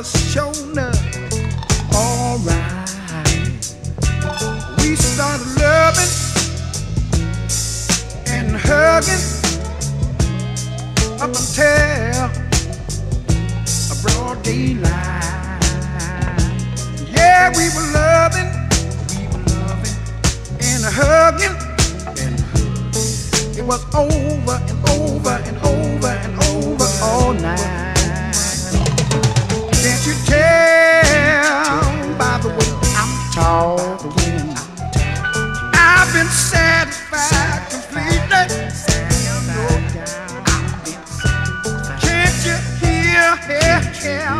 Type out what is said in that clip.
was up all right. We started loving and hugging up until a broad daylight. Yeah, we were loving, we were loving and hugging, and. It was over. yeah.